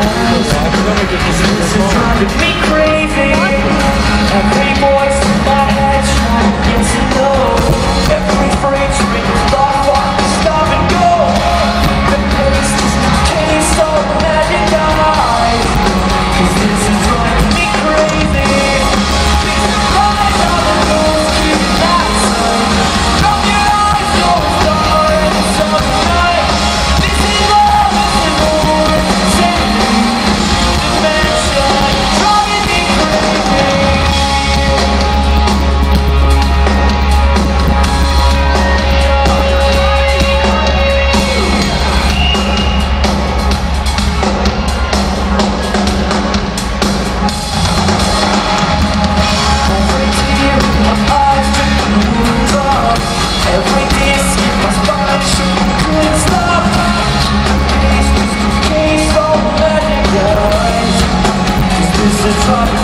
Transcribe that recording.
Deus. is a topic